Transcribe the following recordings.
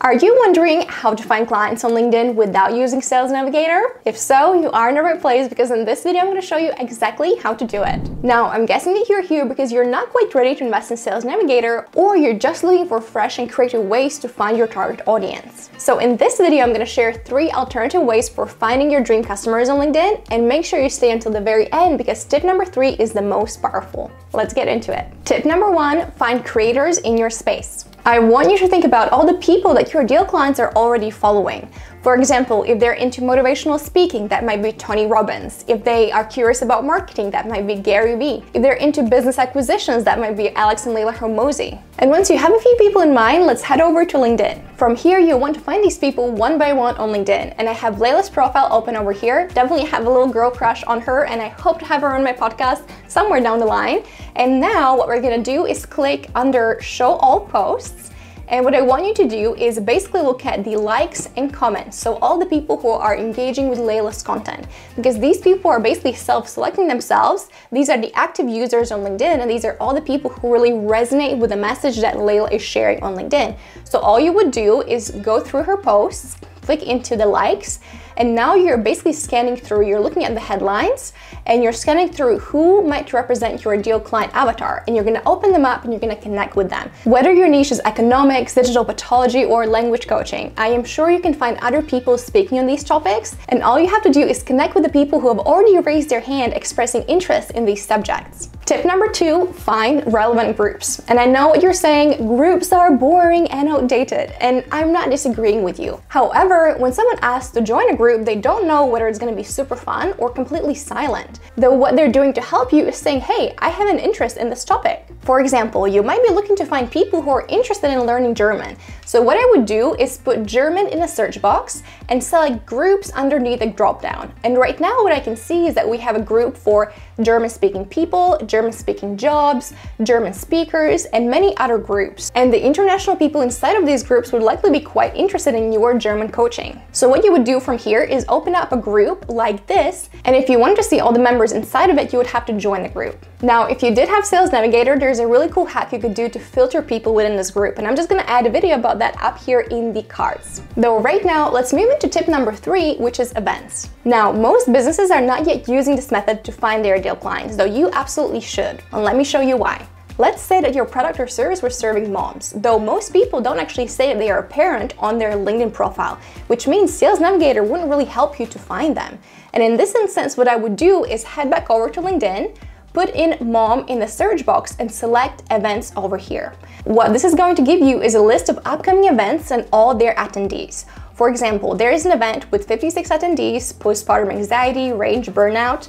Are you wondering how to find clients on LinkedIn without using Sales Navigator? If so, you are in the right place because in this video I'm going to show you exactly how to do it. Now, I'm guessing that you're here because you're not quite ready to invest in Sales Navigator or you're just looking for fresh and creative ways to find your target audience. So in this video, I'm going to share three alternative ways for finding your dream customers on LinkedIn and make sure you stay until the very end because tip number three is the most powerful. Let's get into it. Tip number one, find creators in your space. I want you to think about all the people that your deal clients are already following. For example, if they're into motivational speaking, that might be Tony Robbins. If they are curious about marketing, that might be Gary Vee. If they're into business acquisitions, that might be Alex and Leila Hormozi. And once you have a few people in mind, let's head over to LinkedIn. From here, you'll want to find these people one by one on LinkedIn. And I have Leila's profile open over here. Definitely have a little girl crush on her, and I hope to have her on my podcast somewhere down the line. And now what we're gonna do is click under Show All Posts and what I want you to do is basically look at the likes and comments. So all the people who are engaging with Leila's content, because these people are basically self-selecting themselves. These are the active users on LinkedIn, and these are all the people who really resonate with the message that Layla is sharing on LinkedIn. So all you would do is go through her posts, click into the likes, and now you're basically scanning through, you're looking at the headlines and you're scanning through who might represent your ideal client avatar. And you're gonna open them up and you're gonna connect with them. Whether your niche is economics, digital pathology, or language coaching, I am sure you can find other people speaking on these topics. And all you have to do is connect with the people who have already raised their hand expressing interest in these subjects. Tip number two, find relevant groups. And I know what you're saying, groups are boring and outdated, and I'm not disagreeing with you. However, when someone asks to join a group, they don't know whether it's gonna be super fun or completely silent. Though what they're doing to help you is saying, hey, I have an interest in this topic. For example, you might be looking to find people who are interested in learning German. So what I would do is put German in a search box and select groups underneath a dropdown. And right now what I can see is that we have a group for German speaking people, German speaking jobs, German speakers, and many other groups. And the international people inside of these groups would likely be quite interested in your German coaching. So what you would do from here is open up a group like this, and if you wanted to see all the members inside of it, you would have to join the group. Now, if you did have Sales Navigator, there's a really cool hack you could do to filter people within this group, and I'm just gonna add a video about that up here in the cards. Though right now, let's move into tip number three, which is events. Now, most businesses are not yet using this method to find their ideal clients, though you absolutely should. And let me show you why. Let's say that your product or service was serving moms, though most people don't actually say that they are a parent on their LinkedIn profile, which means Sales Navigator wouldn't really help you to find them. And in this instance, what I would do is head back over to LinkedIn, put in mom in the search box and select events over here. What this is going to give you is a list of upcoming events and all their attendees. For example, there is an event with 56 attendees, postpartum anxiety, rage, burnout,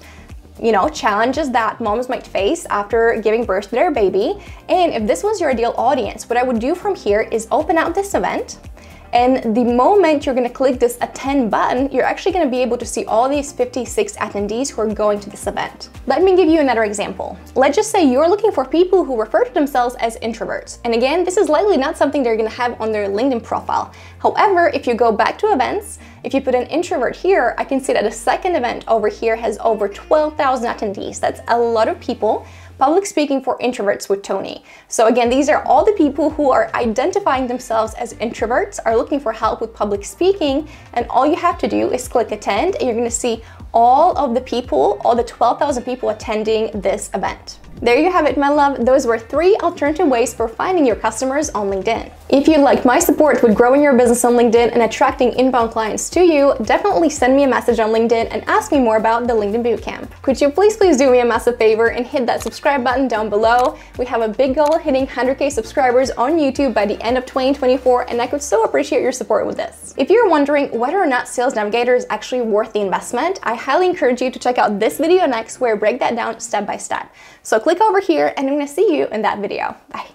you know, challenges that moms might face after giving birth to their baby. And if this was your ideal audience, what I would do from here is open out this event and the moment you're gonna click this attend button, you're actually gonna be able to see all these 56 attendees who are going to this event. Let me give you another example. Let's just say you're looking for people who refer to themselves as introverts. And again, this is likely not something they're gonna have on their LinkedIn profile. However, if you go back to events, if you put an introvert here, I can see that the second event over here has over 12,000 attendees. That's a lot of people Public Speaking for Introverts with Tony. So again, these are all the people who are identifying themselves as introverts, are looking for help with public speaking, and all you have to do is click attend and you're gonna see all of the people, all the 12,000 people attending this event. There you have it, my love. Those were three alternative ways for finding your customers on LinkedIn. If you'd like my support with growing your business on LinkedIn and attracting inbound clients to you, definitely send me a message on LinkedIn and ask me more about the LinkedIn Bootcamp. Could you please, please do me a massive favor and hit that subscribe button down below? We have a big goal hitting 100k subscribers on YouTube by the end of 2024, and I could so appreciate your support with this. If you're wondering whether or not Sales Navigator is actually worth the investment, I highly encourage you to check out this video next where I break that down step by step. So click over here and I'm gonna see you in that video. Bye.